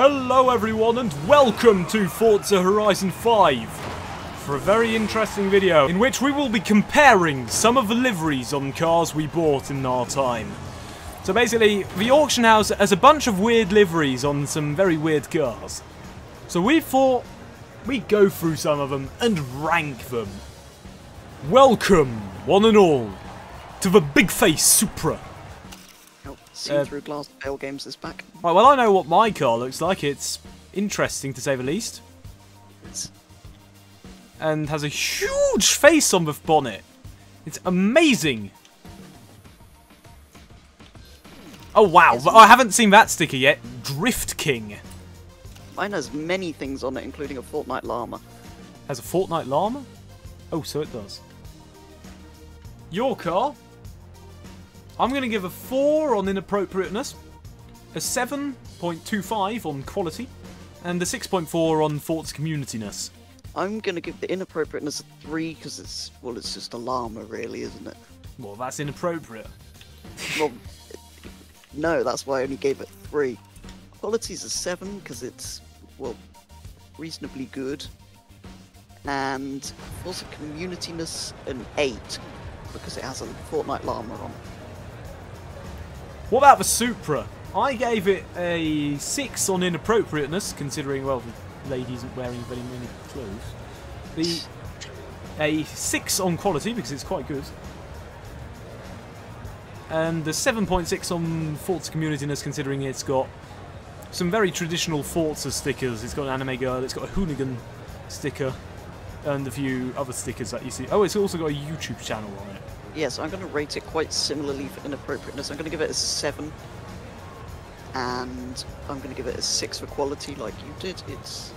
Hello everyone and welcome to Forza Horizon 5 for a very interesting video in which we will be comparing some of the liveries on cars we bought in our time. So basically, the auction house has a bunch of weird liveries on some very weird cars. So we thought we'd go through some of them and rank them. Welcome, one and all, to the Big Face Supra. Seen Uh, through glass Bale Games is back. Right, well I know what my car looks like. It's interesting to say the least. It's, and has a huge face on the bonnet. It's amazing. Oh wow, I haven't seen that sticker yet. Drift King mine has many things on it, including a Fortnite llama. has a Fortnite llama. Oh, so it does. Your car. I'm going to give a 4 on inappropriateness, a 7.25 on quality, and a 6.4 on Forza communityness. I'm gonna give the inappropriateness a three because it's well, it's just a llama, really, isn't it? Well, that's inappropriate. Well, no, that's why I only gave it three. Quality's a seven because it's well, reasonably good, and also communityness an eight because it has a Fortnite llama on. What about the Supra? I gave it a 6 on inappropriateness, considering, well, the lady isn't wearing very many clothes. The A 6 on quality, because it's quite good. And the 7.6 on Forza communityness, considering it's got some very traditional Forza stickers. It's got an anime girl, it's got a hoonigan sticker, and a few other stickers that you see. Oh, it's also got a YouTube channel on it. Yes, I'm going to rate it quite similarly for inappropriateness. I'm going to give it a 7. And I'm going to give it a 6 for quality, like you did. It's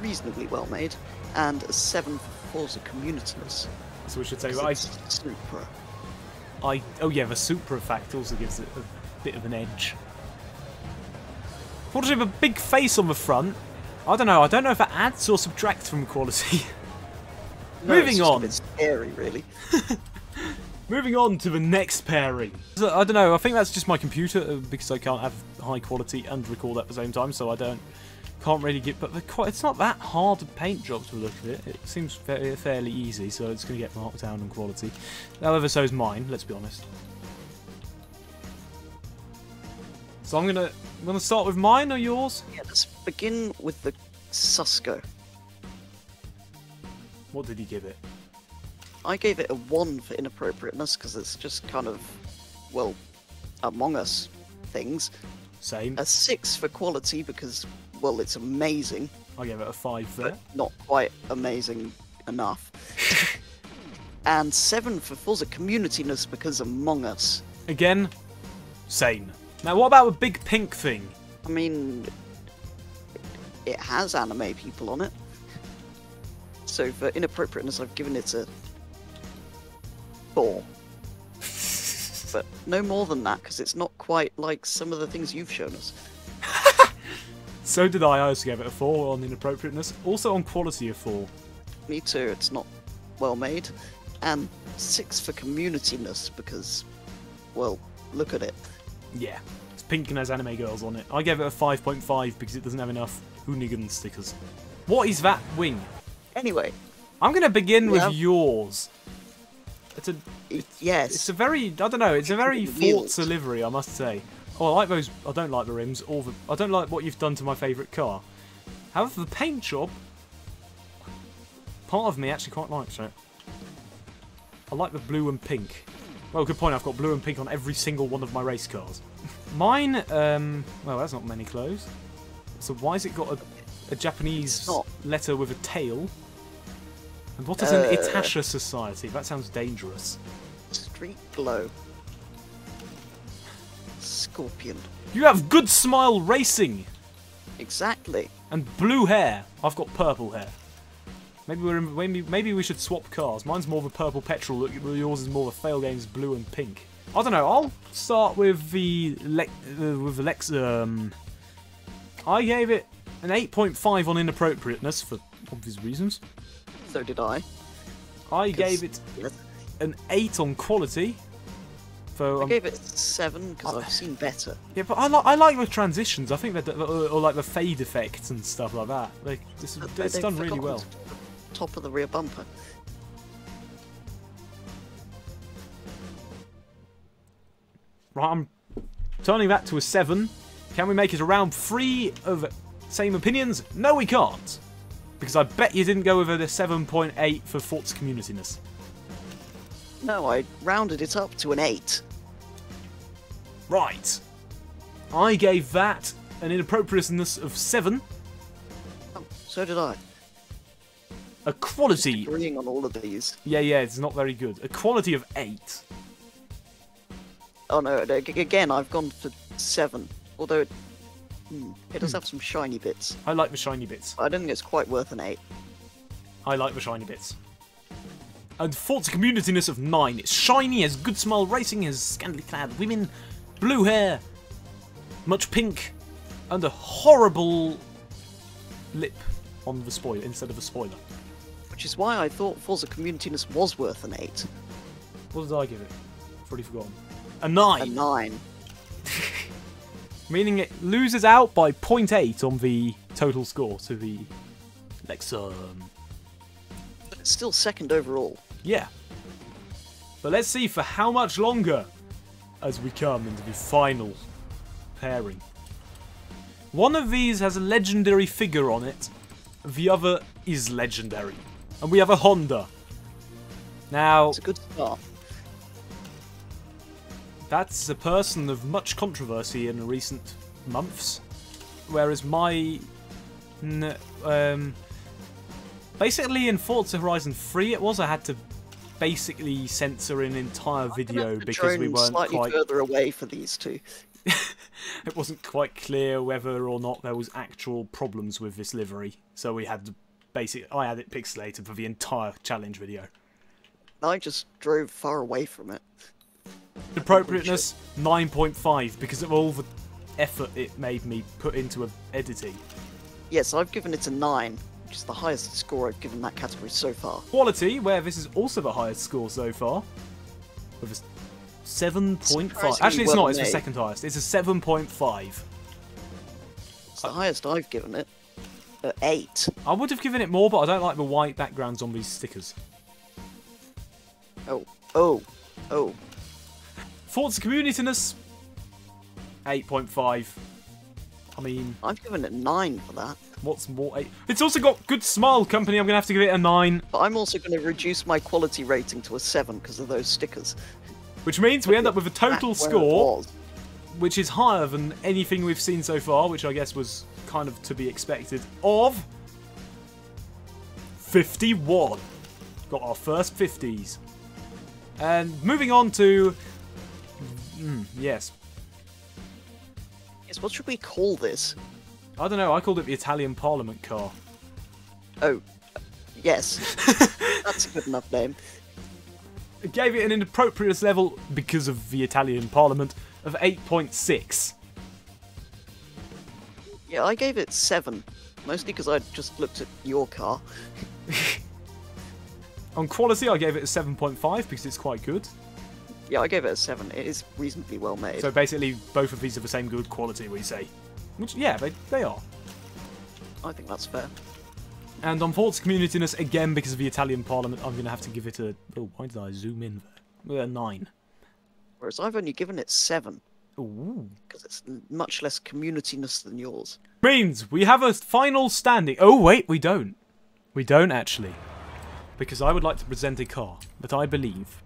reasonably well made. And a 7 for Forza communityness. So we should say, it's Supra. I oh yeah, the super fact also gives it a bit of an edge. What does it have a big face on the front? I don't know. I don't know if that adds or subtracts from quality. No, it's Moving on. Bit scary, really. Moving on to the next pairing. I don't know. I think that's just my computer uh, because I can't have high quality and record at the same time, so I don't can't really get. But quite, it's not that hard to paint job to look at it. It seems fairly, fairly easy, so it's going to get marked down on quality. However, so is mine. Let's be honest. So I'm gonna I'm gonna start with mine or yours. Yeah, let's begin with the Susco. What did he give it? I gave it a 1 for inappropriateness because it's just kind of, well, Among Us things. Same. A 6 for quality because, well, it's amazing. I gave it a five there. but not quite amazing enough. and seven for Forza communityness because Among Us. Again, same. Now what about a big pink thing? I mean, it has anime people on it. So for inappropriateness, I've given it a four. but no more than that because it's not quite like some of the things you've shown us. So did I. I also gave it a 4 on inappropriateness. Also on quality, a 4. Me too. It's not well made, and six for communityness because, well, look at it. Yeah. It's pink and has anime girls on it. I gave it a 5.5 because it doesn't have enough hoonigan stickers. What is that wing? Anyway, I'm going to begin Yeah. with yours. It's a it, yes. it's a very I don't know, it's a very. Forza livery, I must say. Oh, I like those I don't like the rims or the I don't like what you've done to my favourite car. However, the paint job part of me actually quite likes it. I like the blue and pink. Well, good point. I've got blue and pink on every single one of my race cars. Mine, um, well, that's not many clothes. So why has it got a, a Japanese letter with a tail? And what is an Uh. Itasha society? That sounds dangerous. Street Glow. Scorpion. You have good smile racing Exactly. and blue hair. I've got purple hair. Maybe we're in, maybe maybe we should swap cars. Mine's more of a purple petrol. look, Yours is more of a fail games blue and pink. I don't know. I'll start with the Le- uh, with the Lex. Um, I gave it an 8.5 on inappropriateness for obvious reasons. So did I. I gave it Yes. an 8 on quality So I um, gave it seven because Oh. I've seen better. yeah, but I like I like the transitions. I think that or, or like the fade effects and stuff like that. Like this, But it's done really well. Top of the rear bumper. Right, I'm turning that to a 7. Can we make it around 3 of same opinions? No, we can't. Because I bet you didn't go over the 7.8 for Forza Communityness. No, I rounded it up to an eight. Right. I gave that an inappropriateness of 7. Oh, so did I. A quality... Agreeing on all of these. Yeah, yeah, it's not very good. A quality of 8. Oh no, again, I've gone for seven. Although it, hmm, it does Hmm. have some shiny bits. I like the shiny bits. I don't think it's quite worth an eight. I like the shiny bits. And Forza Communityness of 9. It's shiny, has good smile racing, has scantily clad women, blue hair, much pink, and a horrible lip on the spoiler instead of a spoiler. Which is why I thought Forza Communityness was worth an eight. What did I give it? I've already forgotten. A 9. A nine. Meaning it loses out by 0.8 on the total score to the Lexum. But it's still second overall. Yeah. But let's see for how much longer as we come into the final pairing. One of these has a legendary figure on it, the other is legendary. And we have a Honda. Now, It's a good start. That's a person of much controversy in recent months, whereas my. N- um, basically, in Forza Horizon 3, it was I had to basically censor an entire video because we weren't slightly quite. further away for these two. It wasn't quite clear whether or not there was actual problems with this livery, so we had to basic. I had it pixelated for the entire challenge video. I just drove far away from it. Appropriateness 9.5 because of all the effort it made me put into a editing. Yes, I've given it a nine, which is the highest score I've given that category so far. Quality, where this is also the highest score so far, with a 7.5. Actually, it's well not. It's the second highest. It's a 7.5. It's the highest I've given it. At eight. I would have given it more, but I don't like the white backgrounds on these stickers. Oh, oh, oh. Forza Communityness 8.5. I mean, I've given it nine for that. what's more? Eight? It's also got good smile company. I'm gonna have to give it a nine, But I'm also going to reduce my quality rating to a seven because of those stickers. which means we end up with a total Back where it score which is higher than anything we've seen so far, which I guess was kind of to be expected, of 51. Got our first 50s. And moving on to. Mm, yes. Yes, what should we call this? I don't know, I called it the Italian Parliament car. Oh, yes. That's a good enough name. I gave it an inappropriate level because of the Italian Parliament of 8.6. Yeah, I gave it seven. Mostly because I just looked at your car. On quality, I gave it a 7.5 because it's quite good. Yeah, I gave it a seven. It is reasonably well made. So basically, both of these are the same good quality, we say. Which, yeah, they, they are. I think that's fair. And on Forza Communityness, again, because of the Italian Parliament, I'm going to have to give it a... Oh, why did I zoom in there? A 9. Whereas I've only given it seven Ooh. because it's much less communityness than yours. Means we have a final standing. Oh, wait, we don't. We don't, actually. Because I would like to present a car that I believe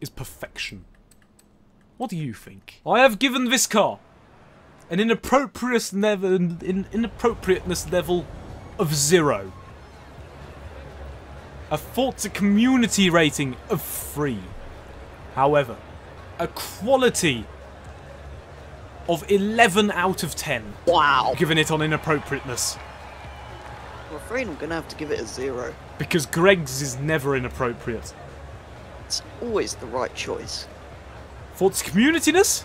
is perfection. What do you think? I have given this car an inappropriate level, in, inappropriateness level of zero. A Forza community rating of three. However, a quality of 11 out of 10 Wow! given it on inappropriateness. I'm afraid I'm going to have to give it a zero. Because Greggs is never inappropriate. It's always the right choice. Forza communityness?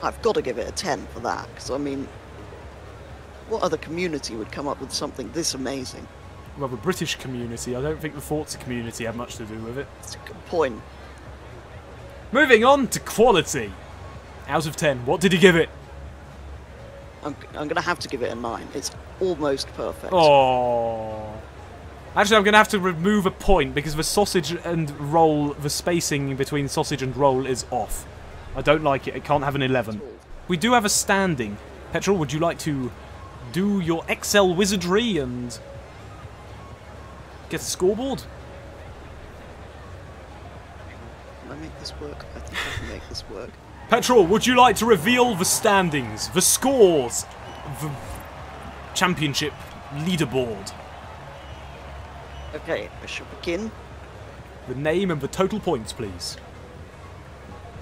I've got to give it a 10 for that, because I mean, what other community would come up with something this amazing? Well, the British community. I don't think the Forza community had much to do with it. It's a good point. Moving on to quality. Out of 10, what did you give it? I'm, I'm gonna have to give it a nine. It's almost perfect. Oh. Actually, I'm going to have to remove a point because the sausage and roll, the spacing between sausage and roll is off. I don't like it. It can't have an 11. We do have a standing. Petrol, would you like to do your Excel wizardry and get a scoreboard? Can I make this work? I think I can make this work. Petrol, would you like to reveal the standings, the scores, the championship leaderboard, Okay, I shall begin. the name and the total points, please?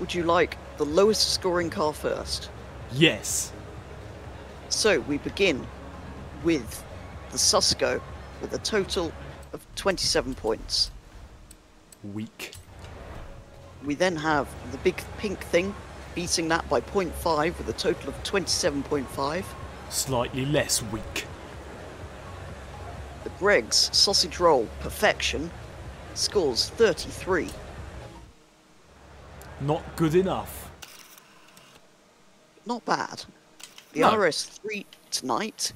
Would you like the lowest scoring car first? Yes. So we begin with the Susco with a total of 27 points. Weak. We then have the big pink thing beating that by 0.5 with a total of 27.5. Slightly less weak. The Greggs sausage roll perfection scores 33. Not good enough. Not bad. The No. RS3 tonight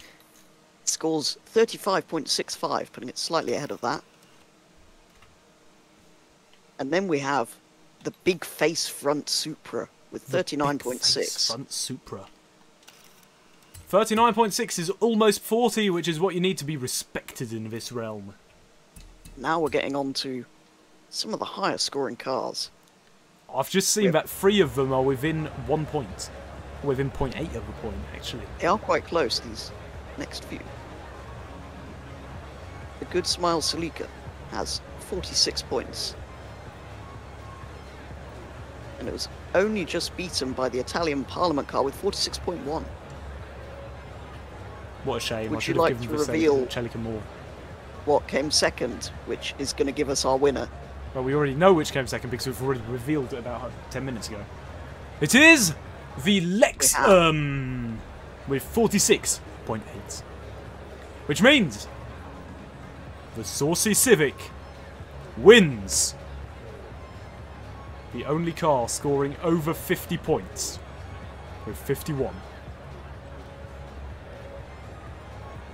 scores 35.65, putting it slightly ahead of that. And then we have the big face front Supra with 39.6. Front Supra. 39.6 is almost 40, which is what you need to be respected in this realm. Now we're getting on to some of the higher scoring cars. I've just seen Yep. that three of them are within one point. Within 0.8 of a point, actually. They are quite close, these next few. The Good Smile Celica has 46 points. And it was only just beaten by the Italian Parliament car with 46.1. What a shame. I Would should you have like given to reveal- to Celica more. What came second, which is going to give us our winner. Well, we already know which came second because we've already revealed it about 10 minutes ago. It is the Lex um with 46.8. Which means the Saucy Civic wins. The only car scoring over 50 points with 51.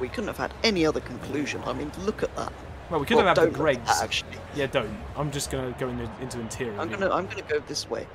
We couldn't have had any other conclusion. I mean, look at that. Well, we could Well, have had the Greggs. actually. Yeah, don't. I'm just going to go into, into interior. I'm gonna, I'm gonna go this way.